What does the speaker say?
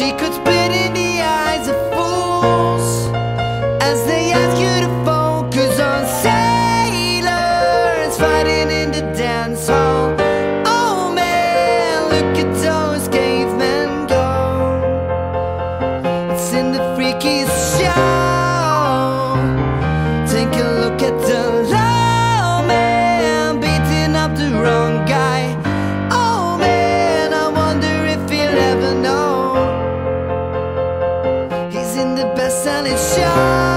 She could spit in the eyes of fools As they ask you to focus on sailors Fighting in the dance hall. Oh man, look at those cavemen go. It's in the freakiest show in the best-selling show.